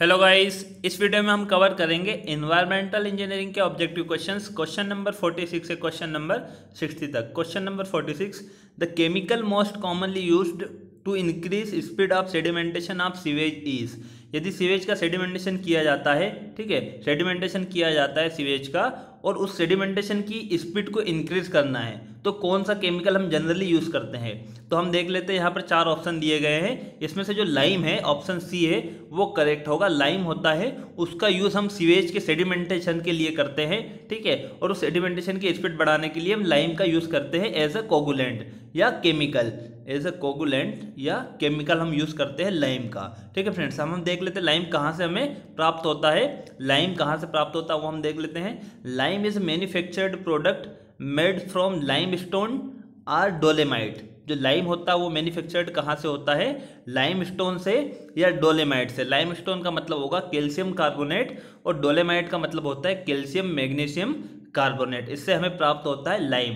Hello guys इस video में हम कवर करेंगे इन्वायरमेंटल इंजीनियरिंग के ऑब्जेक्टिव क्वेश्चंस क्वेश्चन नंबर 46 से क्वेश्चन नंबर 60 तक. Question number 46 the chemical most commonly used to increase speed of sedimentation of sewage is यदि sewage का sedimentation किया जाता है, ठीक है सेडिमेंटेशन किया जाता है सीवेज का, और उस सेडिमेंटेशन की स्पीड को इंक्रीज करना है तो कौन सा केमिकल हम जनरली यूज़ करते हैं? तो हम देख लेते हैं, यहाँ पर चार ऑप्शन दिए गए हैं। इसमें से जो लाइम है ऑप्शन सी है, वो करेक्ट होगा। लाइम होता है, उसका यूज़ हम सीवेज के सेडिमेंटेशन के लिए करते हैं, ठीक है? और उस सेडिमेंटेशन की स्पीड बढ़ाने के लिए हम लाइम का यूज़ करते हैं एज अ कोगुलेंट या केमिकल एज अ कोगुलेंट या केमिकल हम यूज़ करते हैं लाइम का, ठीक है फ्रेंड्स हम हम देख लेते हैं लाइम कहाँ से हमें प्राप्त होता है। लाइम कहाँ से प्राप्त होता है, वो हम देख लेते हैं। Lime is manufactured product made from limestone or dolomite. जो लाइम होता है वो मैन्युफैक्चर्ड कहाँ से होता है? लाइम स्टोन से या डोलेमाइट से। लाइम स्टोन का मतलब होगा कैल्शियम कार्बोनेट और डोलेमाइट का मतलब होता है कैल्शियम मैग्नीशियम कार्बोनेट। इससे हमें प्राप्त होता है लाइम।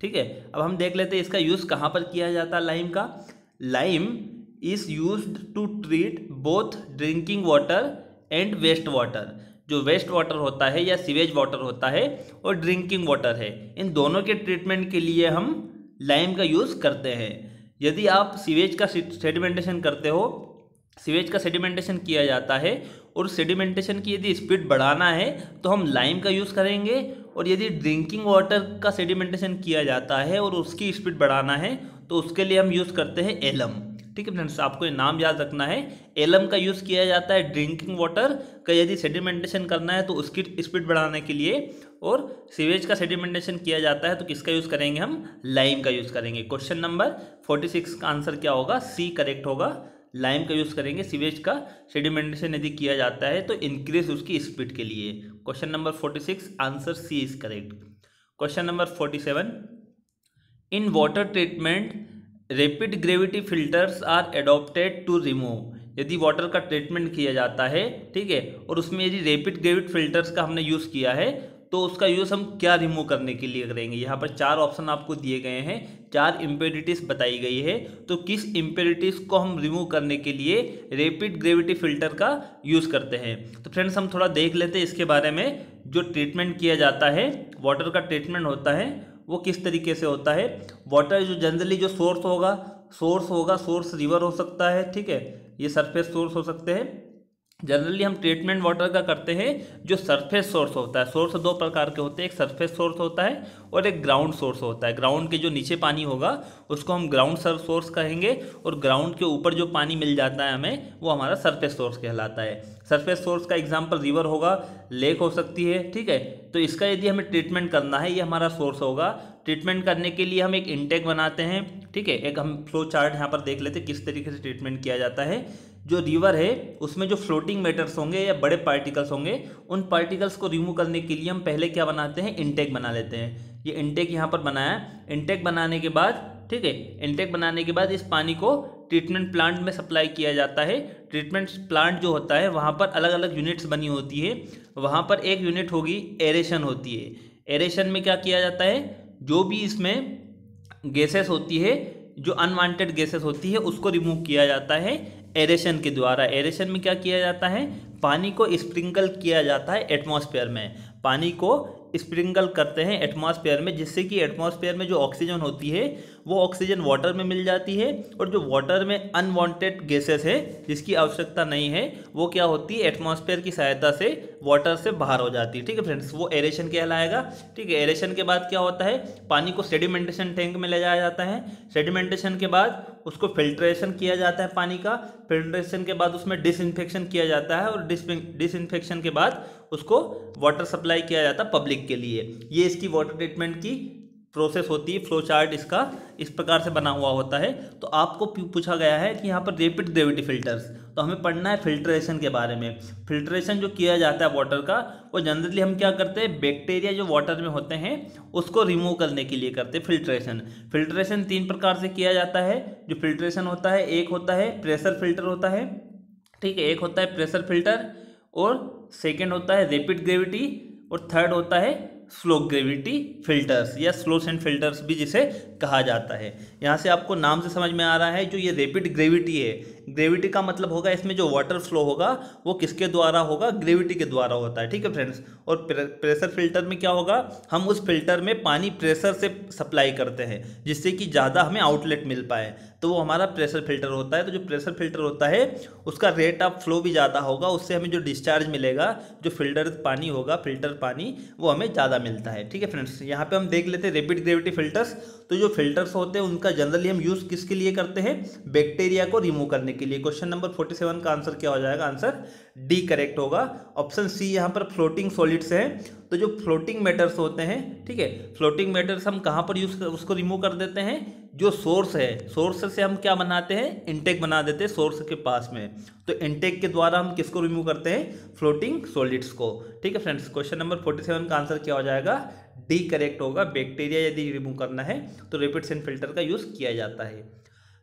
ठीक है? अब हम देख लेते हैं इसका यूज़ कहाँ पर किया जाता है लाइम का। Lime is use to treat both drinking water and waste water. जो वेस्ट वाटर होता है या सीवेज वाटर होता है और ड्रिंकिंग वाटर है, इन दोनों के ट्रीटमेंट के लिए हम लाइम का यूज़ करते हैं। यदि आप सीवेज का सेडिमेंटेशन करते हो सीवेज का सेडिमेंटेशन किया जाता है और सेडिमेंटेशन की यदि स्पीड बढ़ाना है तो हम लाइम का यूज़ करेंगे और यदि ड्रिंकिंग वाटर का सेडिमेंटेशन किया जाता है और उसकी स्पीड बढ़ाना है तो उसके लिए हम यूज़ करते हैं एलम ठीक है फ्रेंड्स आपको ये नाम याद रखना है। एलम का यूज़ किया जाता है ड्रिंकिंग वाटर का, यदि सेडिमेंटेशन करना है तो उसकी स्पीड बढ़ाने के लिए। और सीवेज का सेडिमेंटेशन किया जाता है तो किसका यूज़ करेंगे हम? लाइम का यूज़ करेंगे। क्वेश्चन नंबर फोर्टी सिक्स का आंसर क्या होगा? सी करेक्ट होगा। लाइम का यूज़ करेंगे। सीवेज का सेडिमेंटेशन यदि किया जाता है तो इंक्रीज उसकी स्पीड के लिए। Question number forty six answer C is correct question number forty seven in water treatment rapid gravity filters are adopted to remove यदि वाटर का ट्रीटमेंट किया जाता है, ठीक है, और उसमें यदि रेपिड ग्रेविटी फिल्टर्स का हमने यूज़ किया है तो उसका यूज़ हम क्या रिमूव करने के लिए करेंगे? यहाँ पर चार ऑप्शन आपको दिए गए हैं, चार इम्पेरिटीज बताई गई है तो किस इम्पेरिटीज को हम रिमूव करने के लिए रेपिड ग्रेविटी फ़िल्टर का यूज़ करते हैं? तो फ्रेंड्स हम थोड़ा देख लेते हैं इसके बारे में, जो ट्रीटमेंट किया जाता है वाटर का ट्रीटमेंट होता है वो किस तरीके से होता है? वाटर जो जनरली जो सोर्स होगा सोर्स होगा सोर्स रिवर हो सकता है, ठीक है? ये सरफेस सोर्स हो सकते हैं। जनरली हम ट्रीटमेंट वाटर का करते हैं, जो सरफेस सोर्स होता है। सोर्स दो प्रकार के होते हैं, एक सरफेस सोर्स होता है और एक ग्राउंड सोर्स होता है। ग्राउंड के जो नीचे पानी होगा, उसको हम ग्राउंड सर सोर्स कहेंगे और ग्राउंड के ऊपर जो पानी मिल जाता है हमें, वो हमारा सरफेस सोर्स कहलाता है। सरफेस सोर्स का एग्ज़ाम्पल रिवर होगा लेक हो सकती है, ठीक है? तो इसका यदि हमें ट्रीटमेंट करना है, ये हमारा सोर्स होगा। ट्रीटमेंट करने के लिए हम एक इंटेक बनाते हैं, ठीक है? एक हम फ्लो चार्ट यहाँ पर देख लेते हैं किस तरीके से ट्रीटमेंट किया जाता है। जो रिवर है, उसमें जो फ्लोटिंग मैटर्स होंगे या बड़े पार्टिकल्स होंगे, उन पार्टिकल्स को रिमूव करने के लिए हम पहले क्या बनाते हैं? इंटेक बना लेते हैं। ये इंटेक यहाँ पर बनाया। इंटेक बनाने के बाद, ठीक है? इंटेक बनाने के बाद इस पानी को ट्रीटमेंट प्लांट में सप्लाई किया जाता है। ट्रीटमेंट प्लांट जो होता है, वहाँ पर अलग अलग यूनिट्स बनी होती है। वहाँ पर एक यूनिट होगी एरेशन होती है। एरेशन में क्या किया जाता है? जो भी इसमें गैसेस होती है, जो अनवांटेड गैसेस होती है, उसको रिमूव किया जाता है एरेशन के द्वारा। एरेशन में क्या किया जाता है? पानी को स्प्रिंकल किया जाता है एटमॉस्फेयर में। पानी को स्प्रिंकल करते हैं एटमॉस्फेयर में, जिससे कि एटमॉस्फेयर में जो ऑक्सीजन होती है, वो ऑक्सीजन वाटर में मिल जाती है और जो वाटर में अनवांटेड गैसेस है, जिसकी आवश्यकता नहीं है, वो क्या होती है, एटमॉस्फेयर की सहायता से वाटर से बाहर हो जाती है। ठीक है फ्रेंड्स, वो एरेशन कहलाएगा। ठीक है, एरेशन के बाद क्या होता है, पानी को सेडिमेंटेशन टैंक में ले जाया जाता है। सेडिमेंटेशन के बाद उसको फिल्ट्रेशन किया जाता है पानी का। फिल्ट्रेशन के बाद उसमें डिसइंफेक्शन किया जाता है और डिसइंफेक्शन के बाद उसको वाटर सप्लाई किया जाता पब्लिक के लिए। ये इसकी वाटर ट्रीटमेंट की प्रोसेस होती है फ्लो चार्ट इसका इस प्रकार से बना हुआ होता है। तो आपको पूछा गया है कि यहाँ पर रेपिड ग्रेविटी फिल्टर्स तो हमें पढ़ना है फिल्ट्रेशन के बारे में। फिल्ट्रेशन जो किया जाता है वाटर का, वो जनरली हम क्या करते हैं? बैक्टीरिया जो वाटर में होते हैं, उसको रिमूव करने के लिए करते हैं फिल्ट्रेशन फिल्ट्रेशन तीन प्रकार से किया जाता है। जो फिल्ट्रेशन होता है, एक होता है प्रेशर फ़िल्टर होता है, ठीक है, एक होता है प्रेशर फ़िल्टर और सेकेंड होता है रेपिड ग्रेविटी और थर्ड होता है स्लो ग्रेविटी फिल्टर्स या स्लो सेंड फिल्टर्स भी जिसे कहा जाता है। यहाँ से आपको नाम से समझ में आ रहा है जो ये रेपिड ग्रेविटी है ग्रेविटी का मतलब होगा इसमें जो वाटर फ्लो होगा, वो किसके द्वारा होगा? ग्रेविटी के द्वारा होता है, ठीक है फ्रेंड्स और प्रेशर फ़िल्टर में क्या होगा? हम उस फ़िल्टर में पानी प्रेशर से सप्लाई करते हैं, जिससे कि ज़्यादा हमें आउटलेट मिल पाए। तो वो हमारा प्रेशर फ़िल्टर होता है तो जो प्रेशर फ़िल्टर होता है, उसका रेट ऑफ़ फ्लो भी ज़्यादा होगा, उससे हमें जो डिस्चार्ज मिलेगा, जो फ़िल्टर पानी होगा फ़िल्टर पानी, वो हमें ज़्यादा मिलता है, ठीक है फ्रेंड्स यहाँ पे हम देख लेते हैं रेपिड ग्रेविटी फिल्टर्स तो जो फिल्टर्स होते हैं, उनका जनरली हम यूज़ किसके लिए करते हैं? बैक्टीरिया को रिमूव करने के लिए। क्वेश्चन नंबर फोर्टी सेवन का आंसर क्या हो जाएगा? आंसर डी करेक्ट होगा। ऑप्शन सी यहाँ पर फ्लोटिंग सॉलिड्स है। तो जो फ्लोटिंग मेटर्स होते हैं, ठीक है? फ्लोटिंग मेटर्स हम कहाँ पर यूज़ उसको रिमूव कर देते हैं? जो सोर्स है सोर्स से हम क्या बनाते हैं? इंटेक बना देते हैं सोर्स के पास में। तो इंटेक के द्वारा हम किसको रिमूव करते हैं? फ्लोटिंग सॉलिड्स को। ठीक है फ्रेंड्स क्वेश्चन नंबर फोर्टी का आंसर क्या हो जाएगा? डी करेक्ट होगा। बैक्टीरिया यदि रिमूव करना है तो रेपिड सेंट फ़िल्टर का यूज़ किया जाता है।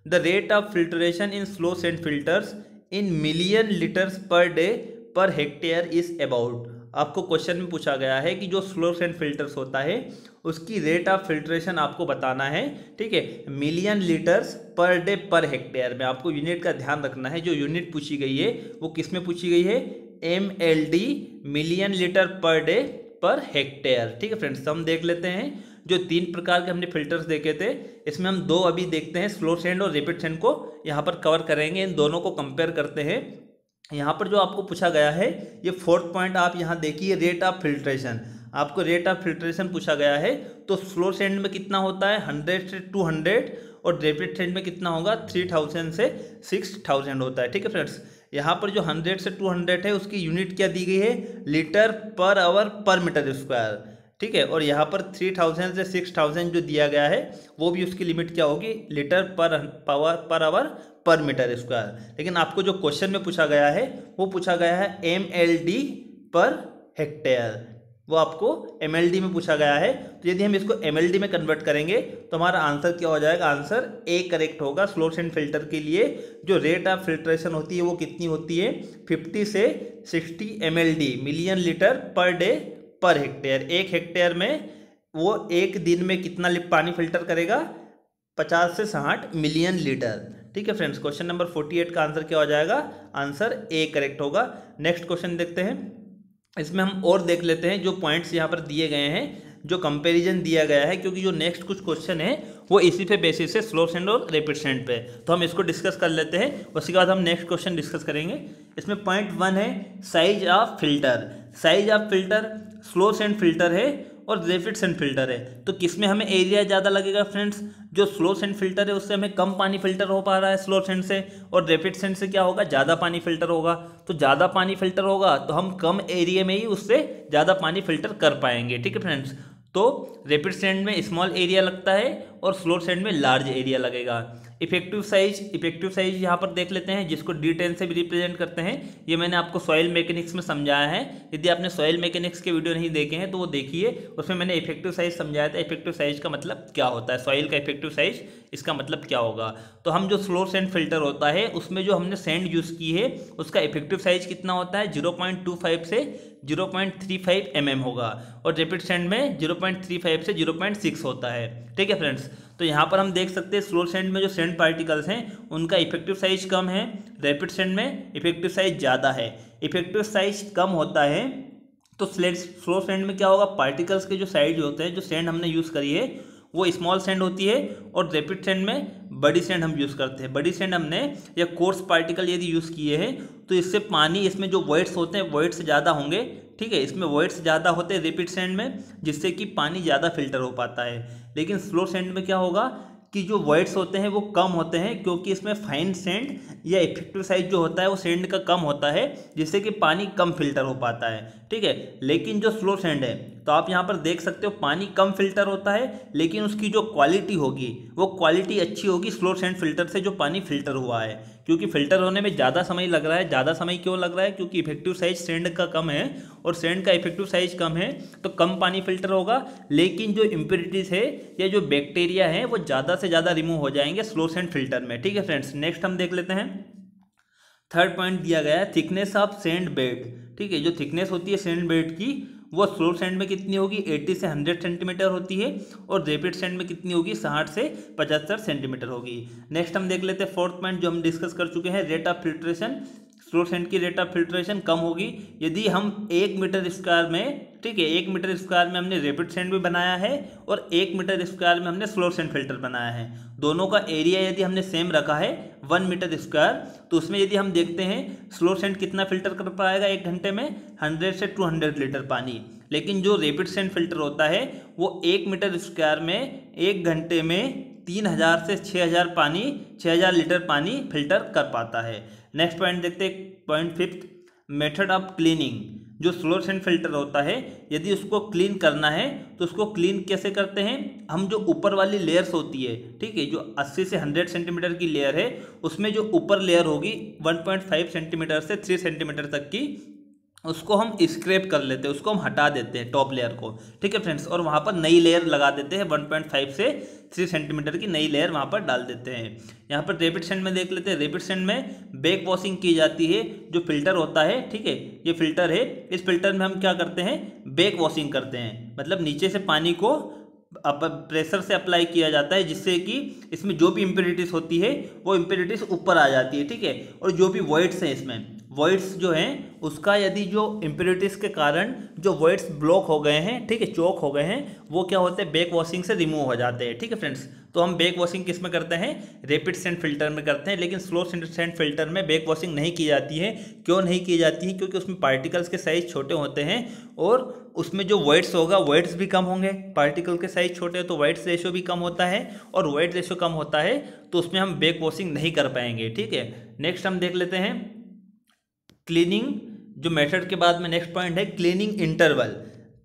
The rate of filtration in slow sand filters in million litres per day per hectare is about आपको क्वेश्चन में पूछा गया है कि जो स्लो सेंट फिल्टर्स होता है, उसकी रेट ऑफ़ फिल्ट्रेशन आपको बताना है, ठीक है? Million litres per day per hectare में आपको यूनिट का ध्यान रखना है, जो यूनिट पूछी गई है, वो किसमें पूछी गई है? M L D million litre per day per hectare ठीक है फ्रेंड्स तो हम देख लेते हैं। जो तीन प्रकार के हमने फिल्टर्स देखे थे, इसमें हम दो अभी देखते हैं स्लो सेंड और रेपिड सेंड को। यहाँ पर कवर करेंगे, इन दोनों को कंपेयर करते हैं। यहाँ पर जो आपको पूछा गया है, ये फोर्थ पॉइंट आप यहाँ देखिए रेट ऑफ़ फिल्ट्रेशन आपको रेट ऑफ़ फिल्ट्रेशन पूछा गया है तो स्लो सेंड में कितना होता है? हंड्रेड से टू हंड्रेड और रेपिड सेंड में कितना होगा? थ्री थाउज़ेंड से सिक्स थाउज़ेंड होता है, ठीक है फ्रेंड्स यहाँ पर जो हंड्रेड से टू हंड्रेड है, उसकी यूनिट क्या दी गई है? Litre per hour per metre square ठीक है? और यहाँ पर थ्री थाउज़ेंड से सिक्स थाउज़ेंड जो दिया गया है, वो भी उसकी लिमिट क्या होगी? Litre per power per hour per metre square लेकिन आपको जो क्वेश्चन में पूछा गया है, वो पूछा गया है M L D per hectare वो आपको एम एल डी में पूछा गया है। तो यदि हम इसको एम एल डी में कन्वर्ट करेंगे तो हमारा आंसर क्या हो जाएगा? आंसर ए करेक्ट होगा स्लो सेंड फ़िल्टर के लिए। जो रेट ऑफ़ फिल्ट्रेशन होती है, वो कितनी होती है? 50 से 60 M L D million litre per day per hectare एक हेक्टेयर में वो एक दिन में कितना पानी फ़िल्टर करेगा? पचास से साठ मिलियन लीटर ठीक है friends question number forty eight का आंसर क्या हो जाएगा? आंसर ए करेक्ट होगा। नेक्स्ट क्वेश्चन देखते हैं। इसमें हम और देख लेते हैं जो पॉइंट्स यहाँ पर दिए गए हैं, जो कंपैरिजन दिया गया है, क्योंकि जो नेक्स्ट कुछ क्वेश्चन है, वो इसी पे बेसिस है स्लो सेंड और रेपिड सेंड पे। तो हम इसको डिस्कस कर लेते हैं। उसके बाद हम नेक्स्ट क्वेश्चन डिस्कस करेंगे। इसमें पॉइंट वन है size of filter size of filter slow sand filter है और रेपिड सेंड फ़िल्टर है। तो किसमें हमें एरिया ज़्यादा लगेगा फ्रेंड्स जो स्लो सेंड फ़िल्टर है, उससे हमें कम पानी फ़िल्टर हो पा रहा है स्लो सेंड से। और रेपिड सेंड से क्या होगा? ज़्यादा पानी फ़िल्टर होगा। तो ज़्यादा पानी फ़िल्टर होगा तो हम कम एरिया में ही उससे ज़्यादा पानी फ़िल्टर कर पाएँगे। ठीक है फ्रेंड्स तो रेपिड सेंड में स्मॉल एरिया लगता है और स्लो सेंड में लार्ज एरिया लगेगा। इफ़ेक्टिव साइज़ इफ़ेक्टिव साइज़ यहाँ पर देख लेते हैं, जिसको डी टेन से भी रिप्रेजेंट करते हैं। ये मैंने आपको सॉइल मैकेनिक्स में समझाया है। यदि आपने सॉइल मैकेनिक्स के वीडियो नहीं देखे हैं तो वो देखिए। उसमें मैंने इफ़ेक्टिव साइज़ समझाया था। इफ़ेक्टिव साइज़ का मतलब क्या होता है? सॉइल का इफ़ेक्टिव साइज़ इसका मतलब क्या होगा? तो हम जो स्लो सेंड फ़िल्टर होता है, उसमें जो हमने सेंड यूज़ की है, उसका इफ़ेक्टिव साइज़ कितना होता है? ज़ीरो पॉइंट टू फाइव से zero point three five M M होगा और रेपिड सेंड में ज़ीरो पॉइंट थ्री फाइव से ज़ीरो पॉइंट सिक्स होता है। ठीक है फ्रेंड्स तो यहाँ पर हम देख सकते हैं स्लो सेंड में जो सेंड पार्टिकल्स हैं, उनका इफ़ेक्टिव साइज़ कम है रैपिड सेंड में इफ़ेक्टिव साइज़ ज़्यादा है। इफ़ेक्टिव साइज़ कम होता है तो स्लो सेंड में क्या होगा? पार्टिकल्स के जो साइज़ होते हैं, जो सेंड हमने यूज़ करी है, वो स्मॉल सेंड होती है और रैपिड सेंड में बड़ी सेंड हम यूज़ करते हैं। बड़ी सेंड हमने या कोर्स पार्टिकल यदि यूज़ किए हैं तो इससे पानी, इसमें जो वर्ड्स होते हैं वर्ड्स ज़्यादा होंगे, ठीक है? इसमें वर्ड्स ज़्यादा होते हैं रिपीट सेंड में, जिससे कि पानी ज़्यादा फ़िल्टर हो पाता है। लेकिन स्लो सेंड में क्या होगा कि जो वर्ड्स होते हैं, वो कम होते हैं, क्योंकि इसमें फाइन सेंड या इफ़ेक्टिव साइज़ जो होता है, वो सेंड का कम होता है, जिससे कि पानी कम फ़िल्टर हो पाता है, ठीक है? लेकिन जो स्लो सेंड है तो आप यहाँ पर देख सकते हो, पानी कम फ़िल्टर होता है, लेकिन उसकी जो क्वालिटी होगी, वो क्वालिटी अच्छी होगी स्लो सेंड फ़िल्टर से जो पानी फ़िल्टर हुआ है। क्योंकि फ़िल्टर होने में ज़्यादा समय लग रहा है, ज़्यादा समय क्यों लग रहा है? क्योंकि इफ़ेक्टिव साइज़ सेंड का कम है, और सेंड का इफ़ेक्टिव साइज़ कम है तो कम पानी फ़िल्टर होगा, लेकिन जो इम्प्योरिटीज़ है, या जो बैक्टीरिया है, वो ज़्यादा से ज़्यादा रिमूव हो जाएँगे स्लो सेंड फ़िल्टर में। ठीक है फ्रेंड्स नेक्स्ट हम देख लेते हैं। थर्ड पॉइंट दिया गया है थिकनेस ऑफ़ सेंड बेड ठीक है, जो थिकनेस होती है सेंड बेड की वो स्लो सेंड में कितनी होगी? 80 से 100 सेंटीमीटर होती है और रेपिड सेंड में कितनी होगी? 60 से पचहत्तर सेंटीमीटर होगी। नेक्स्ट हम देख लेते हैं फोर्थ पॉइंट जो हम डिस्कस कर चुके हैं, rate of filtration. Slow sand की रेट ऑफ़ फिल्ट्रेशन कम होगी। यदि हम एक मीटर स्क्वायर में, ठीक है, एक मीटर स्क्वायर में हमने रेपिड सेंट भी बनाया है और एक मीटर स्क्वायर में हमने स्लो सेंड फ़िल्टर बनाया है। दोनों का एरिया यदि हमने सेम रखा है वन मीटर स्क्वायर तो उसमें यदि हम देखते हैं स्लो सेंड कितना फ़िल्टर कर पाएगा एक घंटे में? हंड्रेड से टू हंड्रेड लीटर पानी। लेकिन जो रेपिड सेंड फ़िल्टर होता है, वो एक मीटर स्क्वायर में, एक घंटे में तीन हज़ार से छः हज़ार पानी छः हज़ार लीटर पानी फ़िल्टर कर पाता है। नेक्स्ट पॉइंट देखते हैं, point fifth, method of cleaning. जो फ्लोरसेंट फ़िल्टर होता है, यदि उसको क्लीन करना है तो उसको क्लीन कैसे करते हैं? हम जो ऊपर वाली लेयर्स होती है, ठीक है, जो 80 से 100 सेंटीमीटर की लेयर है, उसमें जो ऊपर लेयर होगी 1.5 सेंटीमीटर से 3 सेंटीमीटर तक की उसको हम स्क्रैप कर लेते हैं, उसको हम हटा देते हैं टॉप लेयर को। ठीक है फ्रेंड्स और वहाँ पर नई लेयर लगा देते हैं 1.5 से 3 सेंटीमीटर की नई लेयर वहाँ पर डाल देते हैं। यहाँ पर रेपिड सेंड में देख लेते हैं रेपिड सेंड में बैक वॉशिंग की जाती है, जो फ़िल्टर होता है, ठीक है? ये फ़िल्टर है, इस फ़िल्टर में हम क्या करते हैं? बैक वॉशिंग करते हैं। मतलब नीचे से पानी को प्रेशर से अप्लाई किया जाता है, जिससे कि इसमें जो भी इम्प्योरिटीज़ होती है, वो इम्प्योरिटीज़ ऊपर आ जाती है, ठीक है? और जो भी वॉइड्स हैं इसमें। वॉइड्स जो हैं, उसका यदि जो इम्प्योरिटीज़ के कारण जो वॉइड्स ब्लॉक हो गए हैं, ठीक है चौक हो गए हैं, वो क्या होते हैं बैक वॉशिंग से रिमूव हो जाते हैं, ठीक है फ्रेंड्स तो हम बैक वॉशिंग किसमें करते हैं? रेपिड सेंट फ़िल्टर में करते हैं, लेकिन स्लो सेंट फ़िल्टर में बैक वॉशिंग नहीं की जाती है। क्यों नहीं की जाती है? क्योंकि उसमें पार्टिकल्स के साइज़ छोटे होते हैं और उसमें जो वाइट्स होगा वाइट्स भी कम होंगे। पार्टिकल के साइज़ छोटे हैं तो वाइट्स रेशो भी कम होता है और वाइट रेशो कम होता है तो उसमें हम बैक वॉशिंग नहीं कर पाएँगे, ठीक है? नेक्स्ट हम देख लेते हैं क्लीनिंग जो मेथड के बाद में नेक्स्ट पॉइंट है क्लीनिंग इंटरवल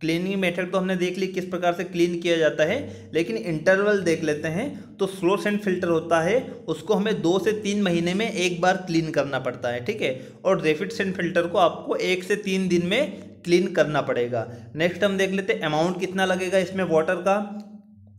क्लीनिंग मेथड तो हमने देख ली, किस प्रकार से क्लीन किया जाता है, लेकिन इंटरवल देख लेते हैं तो स्लो सेंड फ़िल्टर होता है, उसको हमें दो से तीन महीने में एक बार क्लीन करना पड़ता है, ठीक है? और रेफिड सेंड फ़िल्टर को आपको एक से तीन दिन में क्लीन करना पड़ेगा. नेक्स्ट हम देख लेते हैं अमाउंट कितना लगेगा इसमें वाटर का?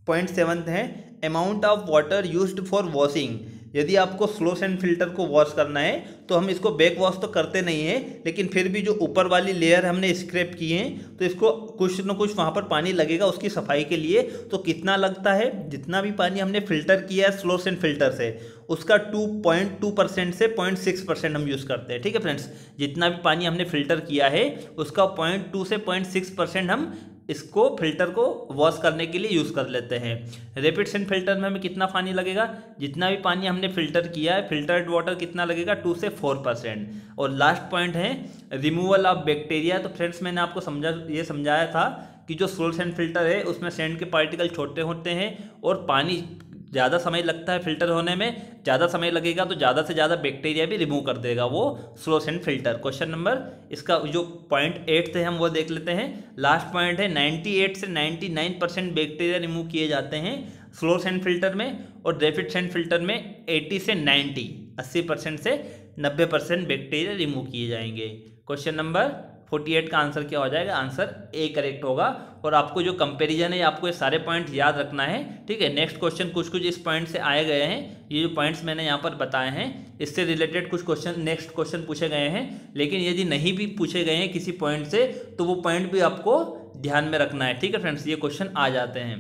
पॉइंट सेवन है amount of water use for washing यदि आपको स्लो सेंड फ़िल्टर को वॉश करना है तो हम इसको बैक वॉश तो करते नहीं हैं, लेकिन फिर भी जो ऊपर वाली लेयर हमने स्क्रैप की है तो इसको कुछ न कुछ वहाँ पर पानी लगेगा उसकी सफ़ाई के लिए। तो कितना लगता है? जितना भी पानी हमने फ़िल्टर किया है स्लो सेंड फ़िल्टर से, उसका टू पॉइंट टू परसेंट से पॉइंट सिक्स परसेंट हम यूज़ करते हैं, ठीक है फ्रेंड्स जितना भी पानी हमने फ़िल्टर किया है, उसका पॉइंट टू से पॉइंट सिक्स परसेंट हम इसको फ़िल्टर को वॉश करने के लिए यूज़ कर लेते हैं। रेपिड सेंट फ़िल्टर में हमें कितना पानी लगेगा? जितना भी पानी हमने फ़िल्टर किया है, फिल्टर्ड वाटर कितना लगेगा? टू से फोर परसेंट। और लास्ट पॉइंट है रिमूवल ऑफ़ बैक्टीरिया तो फ्रेंड्स मैंने आपको समझा, ये समझाया था कि जो सोल सेंट फ़िल्टर है, उसमें सेंट के पार्टिकल छोटे होते हैं और पानी ज़्यादा समय लगता है फ़िल्टर होने में, ज़्यादा समय लगेगा तो ज़्यादा से ज़्यादा बैक्टीरिया भी रिमूव कर देगा वो slow sand filter question number इसका जो पॉइंट एट थे हम वो देख लेते हैं। लास्ट पॉइंट है नाइन्टी एट से ninety nine percent bacteria remove किए जाते हैं स्लो फ़िल्टर में और रेपिड सेंड फ़िल्टर में एटी से नाइन्टी अस्सी परसेंट से नब्बे परसेंट बैक्टीरिया रिमूव किए जाएँगे। क्वेश्चन नंबर फोर्टी एट का आंसर क्या हो जाएगा? आंसर ए करेक्ट होगा। और आपको जो कंपैरिजन है, आपको ये सारे पॉइंट याद रखना है, ठीक है? नेक्स्ट क्वेश्चन कुछ कुछ इस पॉइंट से आए गए हैं। ये जो पॉइंट्स मैंने यहाँ पर बताए हैं, इससे रिलेटेड कुछ क्वेश्चन नेक्स्ट क्वेश्चन पूछे गए हैं। लेकिन यदि नहीं भी पूछे गए हैं किसी पॉइंट से तो वो पॉइंट भी आपको ध्यान में रखना है, ठीक है फ्रेंड्स ये क्वेश्चन आ जाते हैं।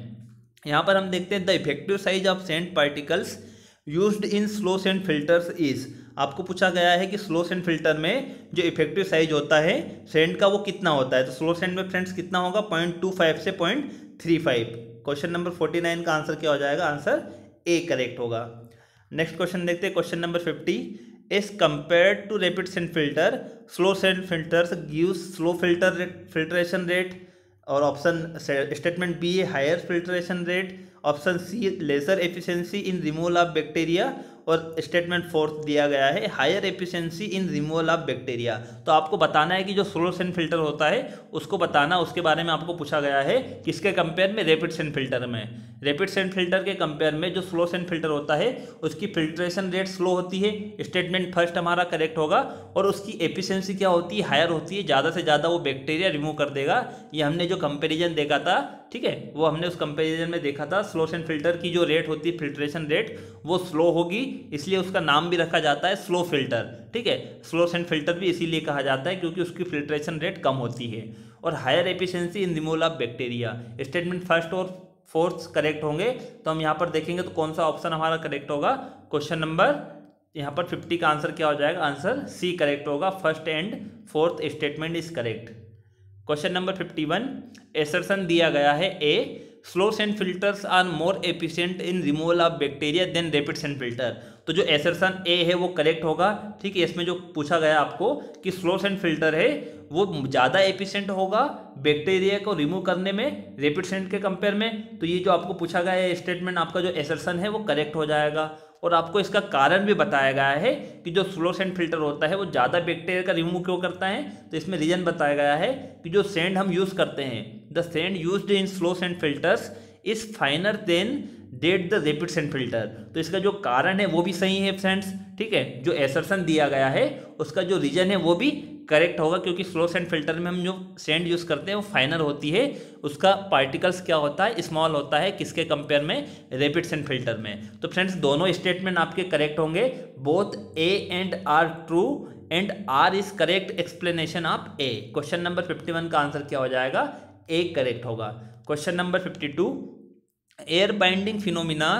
यहाँ पर हम देखते हैं the effective size of sand particles use in slow sand filters is आपको पूछा गया है कि स्लो सेंड फ़िल्टर में जो इफ़ेक्टिव साइज़ होता है सेंड का वो कितना होता है? तो स्लो सेंड में फ्रेंड्स कितना होगा? पॉइंट टू फाइव से point three five question number forty nine का आंसर क्या हो जाएगा? आंसर ए करेक्ट होगा. नेक्स्ट क्वेश्चन देखते हैं. Question number fifty is compare to rapid sand filter slow sand filters give slow filter filtration rate और option statement B है higher filtration rate option C lesser efficiency in removal of bacteria और statement fourth दिया गया है higher efficiency in removal of bacteria तो आपको बताना है कि जो सोलोसेन फ़िल्टर होता है, उसको बताना, उसके बारे में आपको पूछा गया है, किसके कंपेयर में? रेपिड सेन फ़िल्टर में. रेपिड सेंड फ़िल्टर के कंपेयर में जो स्लो सेंड फ़िल्टर होता है, उसकी फिल्ट्रेशन रेट स्लो होती है स्टेटमेंट फ़र्स्ट हमारा करेक्ट होगा, और उसकी एफिशिएंसी क्या होती है? हायर होती है, ज़्यादा से ज़्यादा वो बैक्टीरिया रिमूव कर देगा. ये हमने जो कंपेरिजन देखा था ठीक है? वो हमने उस कंपेरिजन में देखा था स्लो सेंड फ़िल्टर की जो रेट होती है फिल्ट्रेशन रेट वो स्लो होगी, इसलिए उसका नाम भी रखा जाता है स्लो फ़िल्टर ठीक है? स्लो सेंड फ़िल्टर भी इसीलिए कहा जाता है क्योंकि उसकी फिल्ट्रेशन रेट कम होती है। और higher efficiency in removal of bacteria statement first और फोर्थ करेक्ट होंगे तो हम यहाँ पर देखेंगे तो कौन सा ऑप्शन हमारा करेक्ट होगा? क्वेश्चन नंबर यहाँ पर फिफ्टी का आंसर क्या हो जाएगा? आंसर सी करेक्ट होगा first and fourth statement is correct question number fifty one assertion दिया गया है a slow sand filters are more efficient in removal of bacteria than rapid sand filter तो जो एसरसन ए है, वो करेक्ट होगा। ठीक है, इसमें जो पूछा गया आपको कि स्लो सेंड फ़िल्टर है, वो ज़्यादा एफिशिएंट होगा बैक्टीरिया को रिमूव करने में रेपिड सेंड के कंपेयर में। तो ये जो आपको पूछा गया है स्टेटमेंट आपका जो एसरसन है, वो करेक्ट हो जाएगा। और आपको इसका कारण भी बताया गया है कि जो स्लो सेंड फ़िल्टर होता है, वो ज़्यादा बैक्टीरिया का रिमूव क्यों करता है? तो इसमें रीजन बताया गया है कि जो सेंड हम यूज़ करते हैं the sand used in slow sand filters is finer than that the rapid sand filter तो इसका जो कारण है, वो भी सही है फ्रेंड्स ठीक है? जो एसरसन दिया गया है, उसका जो रीजन है, वो भी करेक्ट होगा क्योंकि स्लो सेंड फ़िल्टर में हम जो सेंड यूज़ करते हैं, वो फाइनर होती है। उसका पार्टिकल्स क्या होता है? स्मॉल होता है। किसके कंपेयर में? रेपिड सेंड फ़िल्टर में। तो फ्रेंड्स दोनों स्टेटमेंट आपके करेक्ट होंगे। Both A and R true and R is correct explanation of A question number fifty one का आंसर क्या हो जाएगा? ए करेक्ट होगा। Question number fifty two air binding phenomena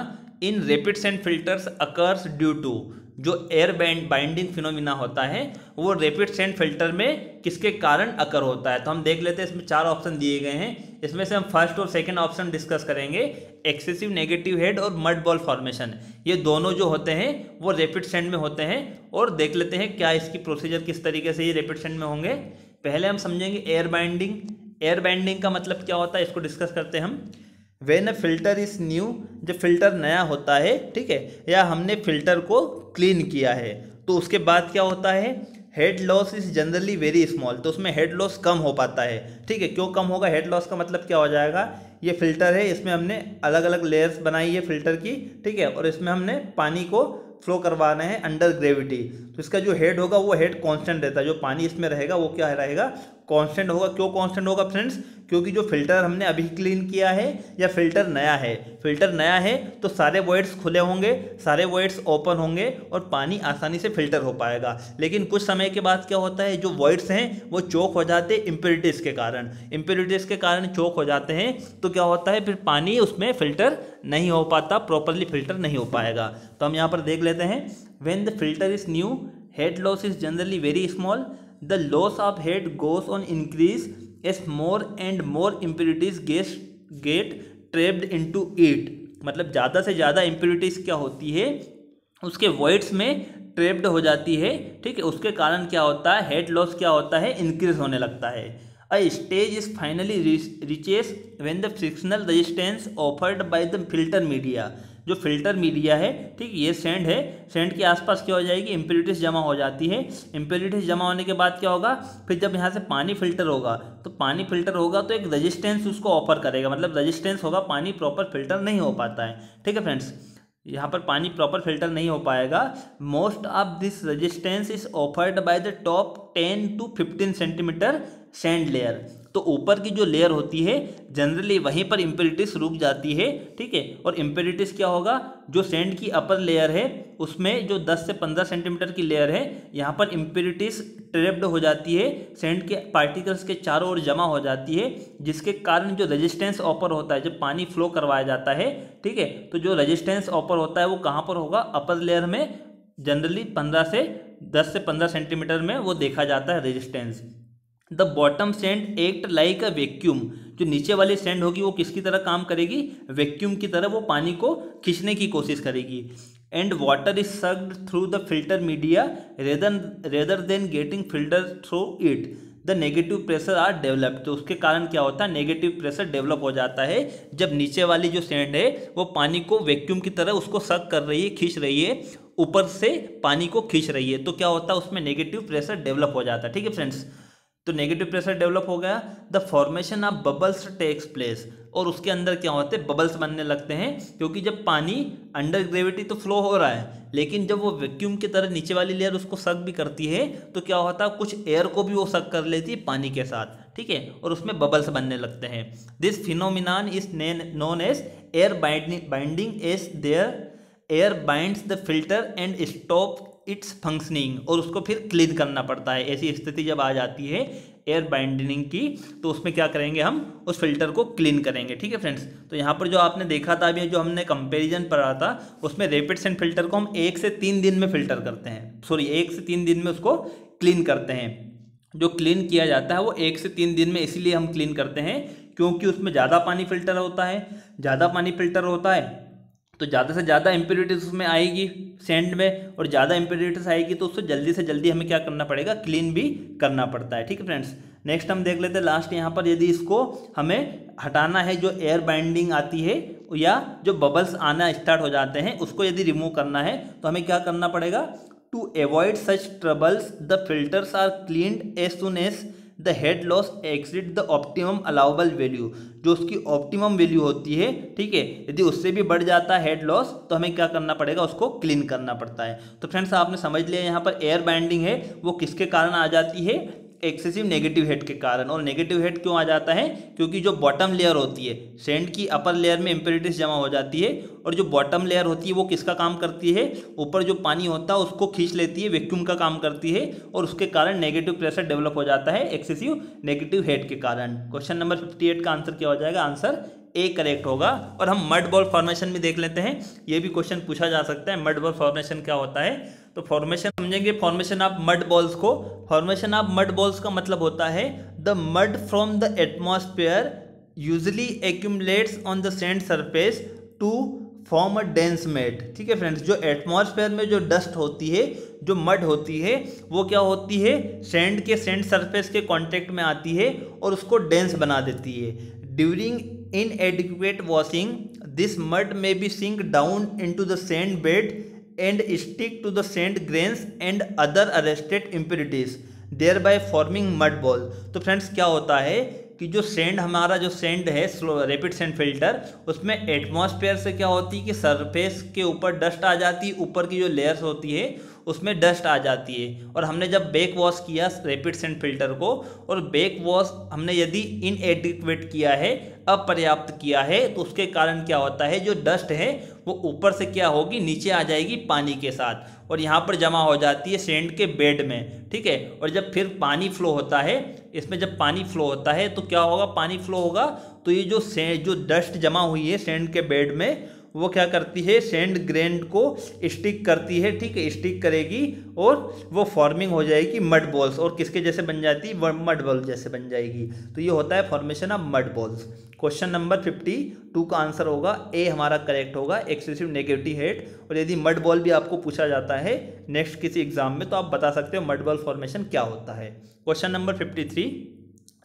in rapid sand filters occurs due to जो air band binding phenomena होता है, वो rapid sand filter में किसके कारण अकर होता है? तो हम देख लेते हैं, इसमें चार ऑप्शन दिए गए हैं। इसमें से हम फ़र्स्ट और सेकंड ऑप्शन डिस्कस करेंगे। एक्सेसिव नेगेटिव हेड और मड बॉल फॉर्मेशन ये दोनों जो होते हैं, वो रेपिड सेंड में होते हैं। और देख लेते हैं क्या इसकी प्रोसीजर किस तरीके से ये रेपिड सेंड में होंगे। पहले हम समझेंगे एयर बाइंडिंग एयर बाइंडिंग का मतलब क्या होता है, इसको डिस्कस करते हैं हम। When a filter is new जब फ़िल्टर नया होता है, ठीक है, या हमने फ़िल्टर को क्लीन किया है तो उसके बाद क्या होता है? Head loss is generally very small तो उसमें हेड लॉस कम हो पाता है, ठीक है, क्यों कम होगा? हेड लॉस का मतलब क्या हो जाएगा? ये फ़िल्टर है, इसमें हमने अलग अलग लेयर्स बनाई है फ़िल्टर की, ठीक है, और इसमें हमने पानी को फ्लो करवाना है अंडर ग्रेविटी तो इसका जो हेड होगा, वो हेड कांस्टेंट रहता है, जो पानी इसमें रहेगा, वो क्या रहेगा? कांस्टेंट होगा, क्यों कांस्टेंट होगा फ्रेंड्स क्योंकि जो फ़िल्टर हमने अभी क्लीन किया है, या फ़िल्टर नया है। फ़िल्टर नया है तो सारे वॉइड्स खुले होंगे, सारे वॉइड्स ओपन होंगे, और पानी आसानी से फ़िल्टर हो पाएगा। लेकिन कुछ समय के बाद क्या होता है, जो वॉइड्स हैं, वो चौक हो जाते हैं इम्प्योरिटीज़ के कारण। इम्प्योरिटीज़ के कारण चौक हो जाते हैं तो क्या होता है, फिर पानी उसमें फ़िल्टर नहीं हो पाता प्रॉपरली फ़िल्टर नहीं हो पाएगा। तो हम यहाँ पर देख लेते हैं when the filter is new head loss is generally very small the loss of head goes on increase as more and more impurities gets get trapped into it मतलब ज़्यादा से ज़्यादा इम्प्योरिटीज़ क्या होती है? उसके वॉइड्स में ट्रेप्ड हो जाती है, ठीक है? उसके कारण क्या होता है? हेड लॉस क्या होता है? इंक्रीज होने लगता है। A stage is finally reaches when the frictional resistance offered by the filter media जो फ़िल्टर मीडिया है, ठीक, ये सेंड है। सेंड के आसपास क्या हो जाएगी? इम्प्योरिटीज जमा हो जाती है। इम्प्योरिटीज जमा होने के बाद क्या होगा? फिर जब यहाँ से पानी फ़िल्टर होगा तो पानी फ़िल्टर होगा तो एक रजिस्टेंस उसको ऑफ़र करेगा। मतलब रजिस्टेंस होगा, पानी प्रॉपर फ़िल्टर नहीं हो पाता है। ठीक है फ्रेंड्स यहाँ पर पानी प्रॉपर फ़िल्टर नहीं हो पाएगा। Most of this resistance is offered by the top ten to fifteen centimetre sand layer तो ऊपर की जो लेयर होती है जनरली वहीं पर इम्पेरिटिस रुक जाती है, ठीक है? और इम्पेरिटिस क्या होगा? जो सेंड की अपर लेयर है, उसमें जो 10 से 15 सेंटीमीटर की लेयर है, यहाँ पर इम्पेरिटिस ट्रेप्ड हो जाती है सेंड के पार्टिकल्स के चारों ओर जमा हो जाती है, जिसके कारण जो रेजिस्टेंस ऑपर होता है, जब पानी फ्लो करवाया जाता है, ठीक है? तो जो रेजिस्टेंस ऑपर होता है, वो कहाँ पर होगा? अपर लेयर में जनरली पंद्रह से दस से पंद्रह सेंटीमीटर में वो देखा जाता है resistance the bottom sand act like a vacuum जो नीचे वाली सेंड होगी, वो किसकी तरह काम करेगी? वैक्यूम की तरह वो पानी को खींचने की कोशिश करेगी। And water is sucked through the filter media rather rather than getting filter through it the negative pressure are develop तो उसके कारण क्या होता है? नेगेटिव प्रेशर डेवलप हो जाता है। जब नीचे वाली जो सेंड है, वो पानी को वैक्यूम की तरह उसको सक कर रही है, खींच रही है, ऊपर से पानी को खींच रही है तो क्या होता है? उसमें नेगेटिव प्रेशर डेवलप हो जाता है। ठीक है फ्रेंड्स तो नेगेटिव प्रेशर डेवलप हो गया the formation of bubbles takes place और उसके अंदर क्या होते हैं? बबल्स बनने लगते हैं, क्योंकि जब पानी अंडर ग्रेविटी तो फ्लो हो रहा है, लेकिन जब वो वैक्यूम की तरह नीचे वाली लेयर उसको सक भी करती है तो क्या होता है? कुछ एयर को भी वो सक कर लेती है पानी के साथ, ठीक है? और उसमें बबल्स बनने लगते हैं. This phenomenon is known as air binding as there air binds the filter and stop its functioning और उसको फिर क्लीन करना पड़ता है। ऐसी स्थिति जब आ जाती है एयर बाइंडिंग की तो उसमें क्या करेंगे हम? उस फ़िल्टर को क्लीन करेंगे, ठीक है फ्रेंड्स? तो यहाँ पर जो आपने देखा था अभी, जो हमने कंपैरिजन पढ़ा था, उसमें रेपिड सेंट फ़िल्टर को हम एक से तीन दिन में फ़िल्टर करते हैं। सॉरी एक से तीन दिन में उसको क्लीन करते हैं। जो क्लीन किया जाता है, वो एक से तीन दिन में इसीलिए हम क्लीन करते हैं, क्योंकि उसमें ज़्यादा पानी फ़िल्टर होता है। ज़्यादा पानी फ़िल्टर होता है तो ज़्यादा से ज़्यादा इम्प्योरिटीज उसमें आएगी सेंड में और ज़्यादा इम्प्योरिटीज आएगी तो उसको जल्दी से जल्दी हमें क्या करना पड़ेगा? क्लीन भी करना पड़ता है, ठीक है फ्रेंड्स नेक्स्ट हम देख लेते हैं लास्ट यहाँ पर यदि इसको हमें हटाना है, जो एयर बाइंडिंग आती है या जो बबल्स आना स्टार्ट हो जाते हैं, उसको यदि रिमूव करना है तो हमें क्या करना पड़ेगा? To avoid such troubles the filters are clean as soon as the head loss exceed the optimum allowable value जो उसकी ऑप्टिमम वैल्यू होती है, ठीक है, यदि उससे भी बढ़ जाता है हेड लॉस तो हमें क्या करना पड़ेगा? उसको क्लीन करना पड़ता है। तो फ्रेंड्स आपने समझ लिया, यहाँ पर एयर बाइंडिंग है, वो किसके कारण आ जाती है? एक्सेसिव नेगेटिव हेड के कारण। और नेगेटिव हेड क्यों आ जाता है? क्योंकि जो बॉटम लेयर होती है सेंड की अपर लेयर में इम्प्योरिटीज जमा हो जाती है, और जो बॉटम लेयर होती है, वो किसका काम करती है? ऊपर जो पानी होता है, उसको खींच लेती है वैक्यूम का काम करती है, और उसके कारण नेगेटिव प्रेशर डेवलप हो जाता है एक्सेसिव नेगेटिव हेड के कारण। क्वेश्चन नंबर फिफ्टी का आंसर क्या हो जाएगा? आंसर ए करेक्ट होगा। और हम मड बॉल फॉर्मेशन भी देख लेते हैं। ये भी क्वेश्चन पूछा जा सकता है मड बॉल फॉर्मेशन क्या होता है? तो फॉर्मेशन समझेंगे। फॉर्मेशन ऑफ़ मड बॉल्स को। फॉर्मेशन ऑफ़ मड बॉल्स का मतलब होता है the mud from the atmosphere usually accumulates on the sand surface to form a dense mat ठीक है फ्रेंड्स जो एटमॉस्फेयर में जो डस्ट होती है, जो मड होती है, वो क्या होती है? सेंड के सेंड सरफेस के कांटेक्ट में आती है और उसको डेंस बना देती है। During inadequate washing this mud may be sink down into the sand bed and stick to the sand grains and other arrested impurities thereby forming mud ball तो फ्रेंड्स क्या होता है कि जो सेंड हमारा जो सेंड है स्लो रेपिड सेंड फ़िल्टर उसमें एटमॉस्फेयर से क्या होती है कि सरफेस के ऊपर डस्ट आ जाती है, ऊपर की जो लेयर्स होती है उसमें डस्ट आ जाती है। और हमने जब बेक वॉश किया रेपिड सेंट फ़िल्टर को, और बेक वॉश हमने यदि इनएडिक्वेट किया है, अपर्याप्त किया है तो उसके कारण क्या होता है? जो डस्ट है, वो ऊपर से क्या होगी? नीचे आ जाएगी पानी के साथ। और यहाँ पर जमा हो जाती है सेंड के बेड में, ठीक है? और जब फिर पानी फ्लो होता है, इसमें जब पानी फ्लो होता है तो क्या होगा? पानी फ्लो होगा? तो ये जो से जो डस्ट जमा हुई है सेंड के बेड में वो क्या करती है सेंड ग्रेन को स्टिक करती है, ठीक है स्टिक करेगी और वो फॉर्मिंग हो जाएगी मड बॉल्स और किसके जैसे बन जाती है मड बॉल जैसे बन जाएगी। तो ये होता है formation of mud balls question number fifty two का आंसर होगा ए हमारा करेक्ट होगा एक्सेसिव नेगेटिव हेट और यदि मड बॉल भी आपको पूछा जाता है नेक्स्ट किसी एग्ज़ाम में तो आप बता सकते हो मड बॉल फॉर्मेशन क्या होता है। Question number fifty three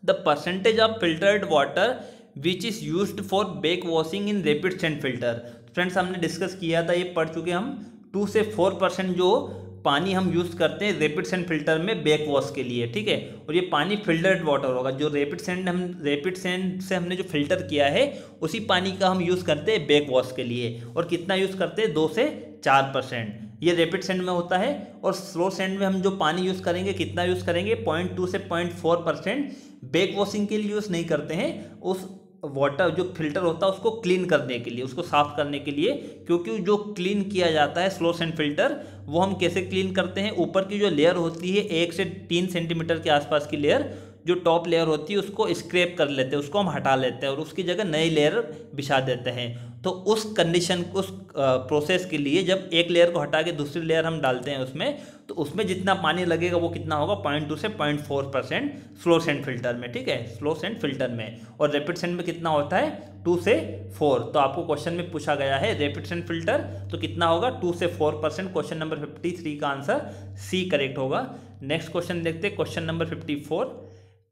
the percentage of filtered water which is use for back washing in rapid sand filter friends हमने डिस्कस किया था, ये पढ़ चुके हम। टू से फोर परसेंट जो पानी हम यूज़ करते हैं रेपिड सेंड फ़िल्टर में बैक वॉश के लिए, ठीक है? और ये पानी फिल्टर्ड वाटर होगा। जो रेपिड सेंड हम रेपिड सेंड से हमने जो फ़िल्टर किया है, उसी पानी का हम यूज़ करते हैं बैक वॉश के लिए। और कितना यूज़ करते हैं? दो से चार परसेंट ये रेपिड सेंड में होता है और स्लो सेंड में हम जो पानी यूज़ करेंगे, कितना यूज़ करेंगे? पॉइंट टू से point four percent back washing के लिए यूज़ नहीं करते हैं। उस वाटर जो फ़िल्टर होता है उसको क्लीन करने के लिए, उसको साफ़ करने के लिए, क्योंकि जो क्लीन किया जाता है स्लो सेंड फ़िल्टर वो हम कैसे क्लीन करते हैं? ऊपर की जो लेयर होती है, एक से तीन सेंटीमीटर के आसपास की लेयर जो टॉप लेयर होती है, उसको स्क्रैप कर लेते हैं, उसको हम हटा लेते हैं और उसकी जगह नई लेयर बिछा देते हैं। तो उस कंडीशन उस प्रोसेस के लिए जब एक लेयर को हटा के दूसरी लेयर हम डालते हैं उसमें तो उसमें जितना पानी लगेगा वो कितना होगा? पॉइंट टू से point four percent slow sand filter में, ठीक है? स्लो सेंट फ़िल्टर में। और रेपिड सेंट में कितना होता है? टू से फोर तो आपको क्वेश्चन में पूछा गया है रेपिड सेंट फ़िल्टर तो कितना होगा? टू से four percent question number fifty three का आंसर सी करेक्ट होगा। नेक्स्ट क्वेश्चन देखते question number fifty four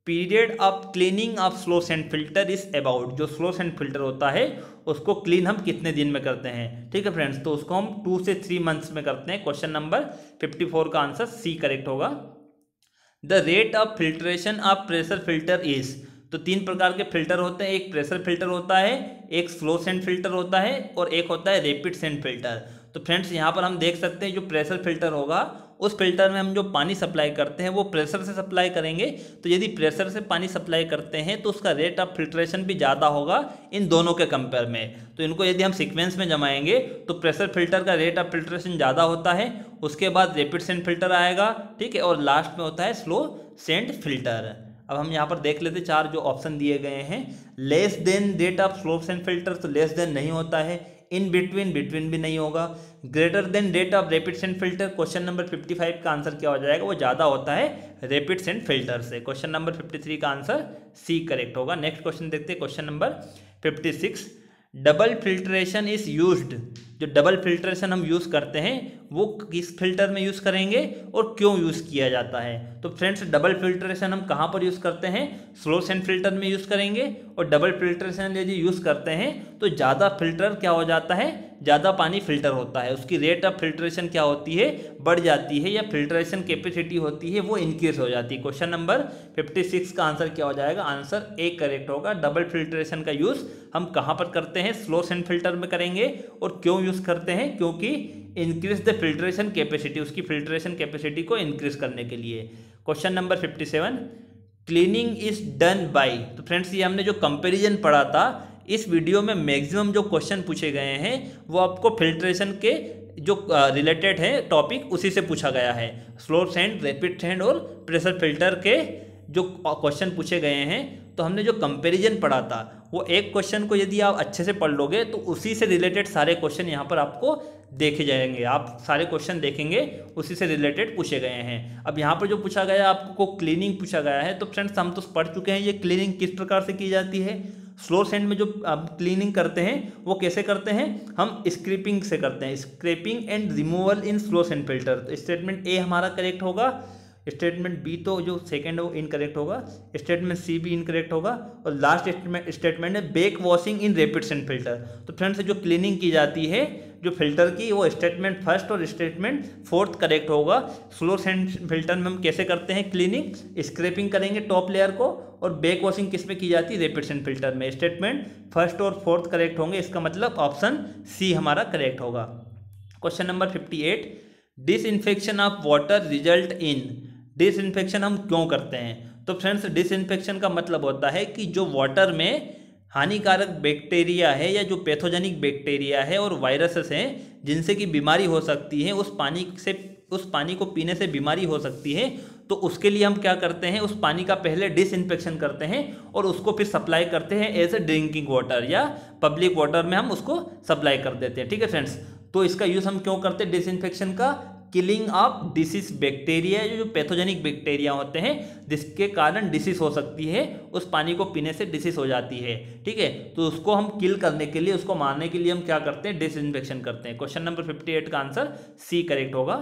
period of cleaning of slow sand filter is about. जो स्लो सेंट फ़िल्टर होता है, उसको क्लीन हम कितने दिन में करते हैं? ठीक है फ्रेंड्स तो उसको हम टू से थ्री मंथ्स में करते हैं। क्वेश्चन नंबर फिफ्टी फोर का आंसर सी करेक्ट होगा। The rate of filtration of pressure filter is तो तीन प्रकार के फ़िल्टर होते हैं। एक प्रेशर फ़िल्टर होता है, एक स्लो सेंड फ़िल्टर होता है, और एक होता है रेपिड सेंड फ़िल्टर तो फ्रेंड्स, यहाँ पर हम देख सकते हैं जो प्रेशर फ़िल्टर होगा उस फ़िल्टर में हम जो पानी सप्लाई करते हैं, वो प्रेशर से सप्लाई करेंगे। तो यदि प्रेशर से पानी सप्लाई करते हैं तो उसका रेट ऑफ़ फिल्ट्रेशन भी ज़्यादा होगा इन दोनों के कंपेयर में। तो इनको यदि हम सीक्वेंस में जमाएँगे तो प्रेशर फ़िल्टर का रेट ऑफ़ फिल्ट्रेशन ज़्यादा होता है, उसके बाद रेपिड सेंट फ़िल्टर आएगा, ठीक है, और लास्ट में होता है स्लो सेंट फ़िल्टर अब हम यहाँ पर देख लेते चार जो ऑप्शन दिए गए हैं। Less than rate of slow sand filter तो लेस देन नहीं होता है। इन बिटवीन बिटवीन भी नहीं होगा। Greater than rate of rapid sand filter question number 55 का आंसर क्या हो जाएगा? वो ज़्यादा होता है रेपिड सेंट फ़िल्टर से। क्वेश्चन नंबर 53 का आंसर सी करेक्ट होगा। नेक्स्ट क्वेश्चन देखते हैं। Question number 56 double filtration is used जो डबल फिल्ट्रेशन हम यूज़ करते हैं वो किस फ़िल्टर में यूज़ करेंगे और क्यों यूज़ किया जाता है। तो फ्रेंड्स, डबल फिल्ट्रेशन हम कहाँ पर यूज़ करते हैं? स्लो सेंड फ़िल्टर में यूज़ करेंगे और डबल फिल्ट्रेशन यदि यूज़ करते हैं तो ज़्यादा फ़िल्टर क्या हो जाता है? ज़्यादा पानी फ़िल्टर होता है। उसकी रेट ऑफ़ फिल्ट्रेशन क्या होती है? बढ़ जाती है या फिल्ट्रेशन कैपेसिटी होती है, वो इंक्रीज हो जाती है। क्वेश्चन नंबर 56 का आंसर क्या हो जाएगा? आंसर ए करेक्ट होगा। डबल फिल्ट्रेशन का यूज़ हम कहाँ पर करते हैं? स्लो सेंड फ़िल्टर में करेंगे और क्यों यूज़ करते हैं? क्योंकि इंक्रीज द फिल्ट्रेशन कैपेसिटी उसकी फिल्ट्रेशन कैपेसिटी को इंक्रीज करने के लिए। Question number fifty seven cleaning is done by तो फ्रेंड्स ये हमने जो कंपेरिजन पढ़ा था, इस वीडियो में मैक्सिमम जो क्वेश्चन पूछे गए हैं, वो आपको फिल्ट्रेशन के जो रिलेटेड है टॉपिक उसी से पूछा गया है। स्लो सेंड रैपिड सेंड और प्रेशर फ़िल्टर के जो क्वेश्चन पूछे गए हैं तो हमने जो कंपैरिजन पढ़ा था, वो एक क्वेश्चन को यदि आप अच्छे से पढ़ लोगे तो उसी से रिलेटेड सारे क्वेश्चन यहाँ पर आपको देखे जाएँगे। आप सारे क्वेश्चन देखेंगे, उसी से रिलेटेड पूछे गए हैं। अब यहाँ पर जो पूछा गया, आपको क्लीनिंग पूछा गया है तो फ्रेंड्स हम तो पढ़ चुके हैं ये क्लीनिंग किस प्रकार से की जाती है। स्लो सेंड में जो आप क्लीनिंग करते हैं, वो कैसे करते हैं? हम स्क्रेपिंग से करते हैं। Scraping and removal in slow sand filter तो स्टेटमेंट ए हमारा करेक्ट होगा। स्टेटमेंट बी तो जो सेकंड है वो इनकरेक्ट होगा स्टेटमेंट सी भी इनकरेक्ट होगा और लास्ट स्टेटमेंट है back washing in rapid sand filter तो फ्रेंड्स जो क्लीनिंग की जाती है, जो फ़िल्टर की, वो स्टेटमेंट फ़र्स्ट और स्टेटमेंट फोर्थ करेक्ट होगा. स्लो सेंट फ़िल्टर में हम कैसे करते हैं क्लीनिंग स्क्रेपिंग करेंगे टॉप लेयर को और बेक वॉशिंग किसमें की जाती है? रेपिड सेंट फ़िल्टर में. स्टेटमेंट फ़र्स्ट और फोर्थ करेक्ट होंगे, इसका मतलब ऑप्शन सी हमारा करेक्ट होगा. Question number fifty eight disinfection of water result in disinfection हम क्यों करते हैं? तो फ्रेंड्स डिसइंफेक्शन का मतलब होता है कि जो वाटर में हानिकारक बैक्टीरिया है या जो पैथोजेनिक बैक्टीरिया है और वायरसेस हैं, जिनसे कि बीमारी हो सकती है, उस पानी से, उस पानी को पीने से बीमारी हो सकती है तो उसके लिए हम क्या करते हैं? उस पानी का पहले डिसइंफेक्शन करते हैं और उसको फिर सप्लाई करते हैं एज ए ड्रिंकिंग वाटर या पब्लिक वाटर में हम उसको सप्लाई कर देते हैं। ठीक है फ्रेंड्स? तो इसका यूज़ हम क्यों करते हैं? डिसइंफेक्शन का किलिंग ऑफ़ डिसीज बैक्टीरिया जो पैथोजेनिक बैक्टीरिया होते हैं, जिसके कारण डिसीज हो सकती है, उस पानी को पीने से डिसीज हो जाती है। ठीक है? तो उसको हम किल करने के लिए, उसको मारने के लिए हम क्या करते हैं? डिसइंफेक्शन करते हैं। क्वेश्चन नंबर फिफ्टी एट का आंसर सी करेक्ट होगा।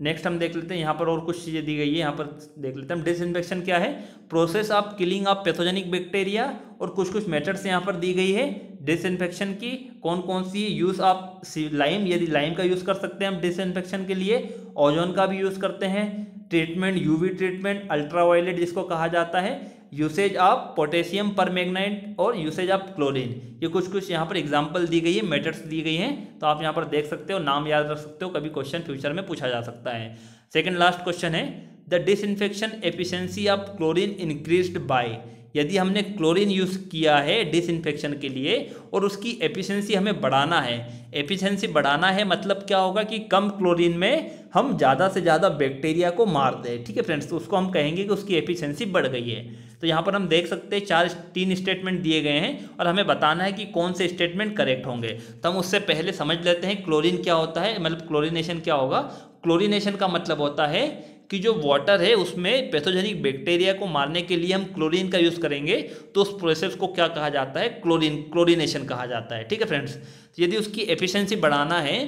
नेक्स्ट हम देख लेते हैं, यहाँ पर और कुछ चीज़ें दी गई है, यहाँ पर देख लेते हैं। डिसइंफेक्शन क्या है? Process of killing of pathogenic bacteria और कुछ कुछ मेथड्स यहाँ पर दी गई है। डिसइंफेक्शन की कौन कौन सी यूज़ आप लाइम यदि लाइम का यूज़ कर सकते हैं हम डिसइंफेक्शन के लिए ओजोन का भी यूज़ करते हैं ट्रीटमेंट यूवी ट्रीटमेंट अल्ट्रावायलेट जिसको कहा जाता है यूसेज ऑफ़ पोटेशियम परमैग्नाइट और यूसेज ऑफ़ क्लोरीन ये कुछ कुछ यहाँ पर एग्ज़ाम्पल दी गई है मेथड्स दी गई हैं तो आप यहाँ पर देख सकते हो, नाम याद रख सकते हो, कभी क्वेश्चन फ्यूचर में पूछा जा सकता है। सेकेंड लास्ट क्वेश्चन है the disinfection efficiency of chlorine increased by यदि हमने क्लोरीन यूज़ किया है डिसइंफेक्शन के लिए, और उसकी एफिशिएंसी हमें बढ़ाना है। एफिशिएंसी बढ़ाना है मतलब क्या होगा कि कम क्लोरीन में हम ज़्यादा से ज़्यादा बैक्टीरिया को मार दें। ठीक है फ्रेंड्स तो उसको हम कहेंगे कि उसकी एफिशिएंसी बढ़ गई है। तो यहाँ पर हम देख सकते हैं चार तीन स्टेटमेंट दिए गए हैं, और हमें बताना है कि कौन से स्टेटमेंट करेक्ट होंगे। तो हम उससे पहले समझ लेते हैं क्लोरीन क्या होता है मतलब क्लोरीनेशन क्या होगा। क्लोरीनेशन का मतलब होता है कि जो वाटर है, उसमें पैथोजेनिक बैक्टीरिया को मारने के लिए हम क्लोरीन का यूज़ करेंगे तो उस प्रोसेस को क्या कहा जाता है? क्लोरीन क्लोरीनेशन कहा जाता है, ठीक है फ्रेंड्स यदि उसकी एफिशिएंसी बढ़ाना है,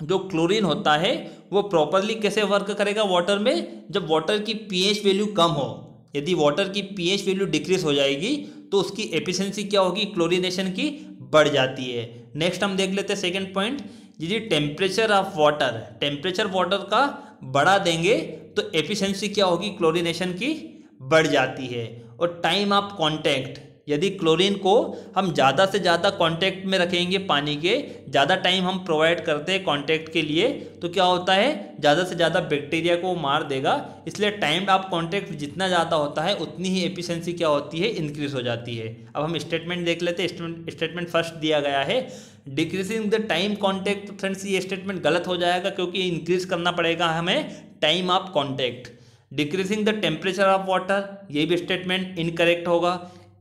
जो क्लोरीन होता है, वो प्रॉपरली कैसे वर्क करेगा वाटर में? जब वाटर की पीएच वैल्यू कम हो, यदि वाटर की पीएच वैल्यू डिक्रीज हो जाएगी तो उसकी एफिशिएंसी क्या होगी? क्लोरीनेशन की बढ़ जाती है। नेक्स्ट हम देख लेते हैं सेकेंड पॉइंट यदि temperature of water temperature water का बढ़ा देंगे तो एफिशिएंसी क्या होगी? क्लोरीनेशन की बढ़ जाती है। और टाइम ऑफ़ कांटेक्ट यदि क्लोरीन को हम ज़्यादा से ज़्यादा कांटेक्ट में रखेंगे पानी के, ज़्यादा टाइम हम प्रोवाइड करते हैं कांटेक्ट के लिए तो क्या होता है? ज़्यादा से ज़्यादा बैक्टीरिया को मार देगा। इसलिए टाइम ऑफ़ कांटेक्ट जितना ज़्यादा होता है, उतनी ही एफिशिएंसी क्या होती है? इंक्रीज हो जाती है। अब हम स्टेटमेंट देख लेते हैं। स्टेटमेंट फ़र्स्ट दिया गया है। Decreasing the time contact friends ये स्टेटमेंट गलत हो जाएगा क्योंकि इंक्रीज करना पड़ेगा हमें time of contact decreasing the temperature of water ये भी स्टेटमेंट इनकरेक्ट होगा.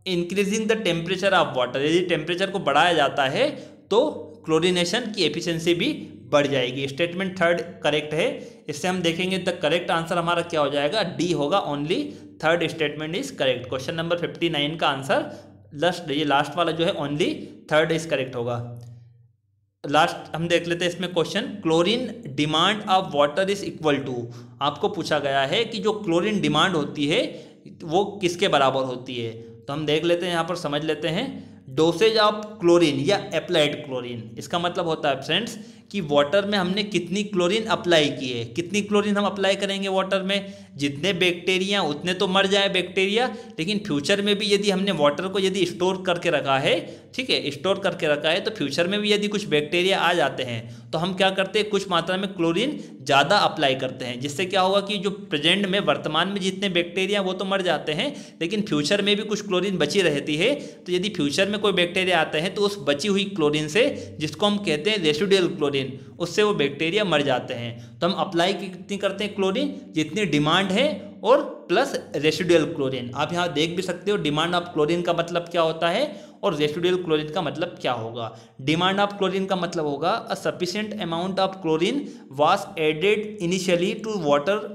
Increasing the temperature of water यदि टेम्परेचर को बढ़ाया जाता है तो क्लोरिनेशन की एफिशिएंसी भी बढ़ जाएगी. स्टेटमेंट थर्ड करेक्ट है. इससे हम देखेंगे द करेक्ट आंसर हमारा क्या हो जाएगा? डी होगा only third statement is correct question number fifty nine का आंसर लास्ट ये लास्ट वाला जो है ओनली थर्ड इज़ करेक्ट होगा. लास्ट हम देख लेते हैं इसमें question chlorine demand of water is equal to आपको पूछा गया है कि जो क्लोरीन डिमांड होती है, वो किसके बराबर होती है? तो हम देख लेते हैं, यहाँ पर समझ लेते हैं डोसेज ऑफ़ क्लोरीन या अप्लाइड क्लोरीन इसका मतलब होता है फ्रेंड्स कि वाटर में हमने कितनी क्लोरीन अप्लाई की है। कितनी क्लोरीन हम अप्लाई करेंगे वाटर में? जितने बैक्टीरिया उतने तो मर जाए बैक्टीरिया लेकिन फ्यूचर में भी यदि हमने वाटर को यदि स्टोर करके रखा है, ठीक है स्टोर करके रखा है तो फ्यूचर में भी यदि कुछ बैक्टीरिया आ जाते हैं तो हम क्या करते हैं? कुछ मात्रा में क्लोरीन ज़्यादा अप्लाई करते हैं। जिससे क्या होगा कि जो प्रेजेंट में, वर्तमान में जितने बैक्टीरिया वो तो मर जाते हैं, लेकिन फ्यूचर में भी कुछ क्लोरीन बची रहती है। तो यदि फ्यूचर में कोई बैक्टीरिया आते हैं तो उस बची हुई क्लोरीन से, जिसको हम कहते हैं रेसिडियल क्लोरीन उससे वो बैक्टीरिया मर जाते हैं। तो हम अप्लाई कितनी करते हैं? क्लोरीन जितनी डिमांड है और प्लस रेसिडुअल क्लोरीन आप यहाँ देख भी सकते हो डिमांड ऑफ़ क्लोरीन का मतलब क्या होता है और रेसिडुअल क्लोरीन का मतलब क्या होगा? डिमांड ऑफ़ क्लोरीन का मतलब होगा a sufficient amount of chlorine was added initially to water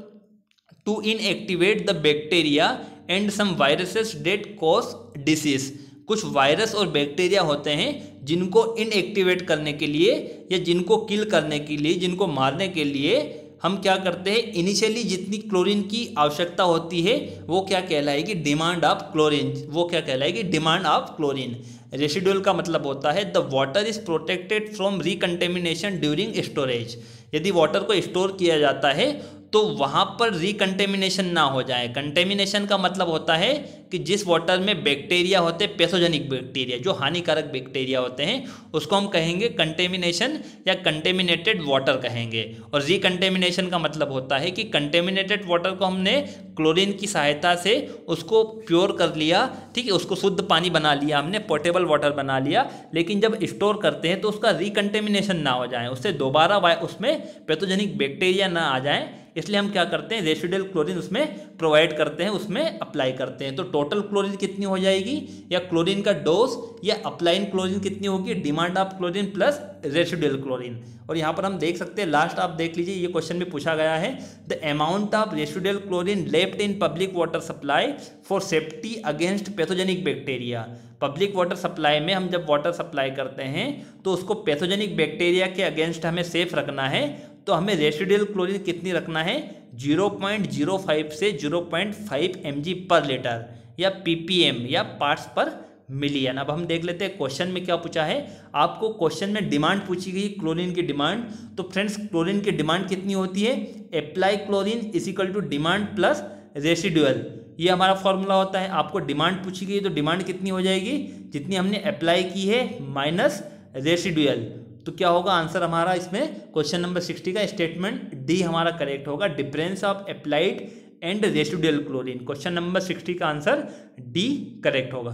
to inactivate the bacteria and some viruses that cause disease कुछ वायरस और बैक्टीरिया होते हैं जिनको इनएक्टिवेट करने के लिए या जिनको किल करने के लिए, जिनको मारने के लिए हम क्या करते हैं? इनिशियली जितनी क्लोरीन की आवश्यकता होती है, वो क्या कहलाएगी? डिमांड ऑफ़ क्लोरीन वो क्या कहलाएगी? डिमांड ऑफ़ क्लोरीन रेसिडुअल का मतलब होता है the water is protected from recontamination during storage यदि वाटर को स्टोर किया जाता है तो वहाँ पर रिकंटेमिनेशन ना हो जाए। कंटेमिनेशन का मतलब होता है कि जिस वाटर में बैक्टीरिया होते हैं, पैथोजेनिक बैक्टीरिया, जो हानिकारक बैक्टीरिया होते हैं, उसको हम कहेंगे कंटेमिनेशन या कंटेमिनेटेड वाटर कहेंगे। और रिकंटेमिनेशन का मतलब होता है कि कंटेमिनेटेड वाटर को हमने क्लोरीन की सहायता से उसको प्योर कर लिया, ठीक है, उसको शुद्ध पानी बना लिया, हमने पोर्टेबल वाटर बना लिया, लेकिन जब स्टोर करते हैं तो उसका रिकंटेमिनेशन ना हो जाए, उससे दोबारा उसमें पैथोजेनिक बैक्टीरिया ना आ जाए, इसलिए हम क्या करते हैं रेसिडल क्लोरीन उसमें प्रोवाइड करते हैं, उसमें अप्लाई करते हैं। तो टोटल क्लोरीन कितनी हो जाएगी? या क्लोरीन का डोज या अप्लाइन क्लोरीन कितनी होगी? Demand of chlorine plus residual chlorine और यहाँ पर हम देख सकते हैं लास्ट आप देख लीजिए, ये क्वेश्चन में पूछा गया है। The amount of residual chlorine left in public water supply for safety against pathogenic bacteria public water supply में हम जब वाटर सप्लाई करते हैं तो उसको पैथोजेनिक बैक्टीरिया के अगेंस्ट हमें सेफ़ रखना है। तो हमें रेसिडियल क्लोरीन कितनी रखना है? 0.05 से 0.5 एम पर लीटर या पीपीएम या पार्ट्स पर मिलियन अब हम देख लेते हैं क्वेश्चन में क्या पूछा है? आपको क्वेश्चन में डिमांड पूछी गई क्लोरीन की डिमांड तो फ्रेंड्स क्लोरीन की डिमांड कितनी होती है? Apply chlorine is equal to demand plus residual ये हमारा फॉर्मूला होता है। आपको डिमांड पूछी गई तो डिमांड कितनी हो जाएगी? जितनी हमने अप्लाई की है माइनस रेसिडुअल तो क्या होगा आंसर हमारा? इसमें क्वेश्चन नंबर सिक्सटी का स्टेटमेंट डी हमारा करेक्ट होगा। Difference of applied and residual chlorine question number sixty का आंसर डी करेक्ट होगा.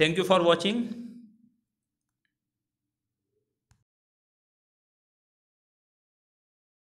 Thank you for watching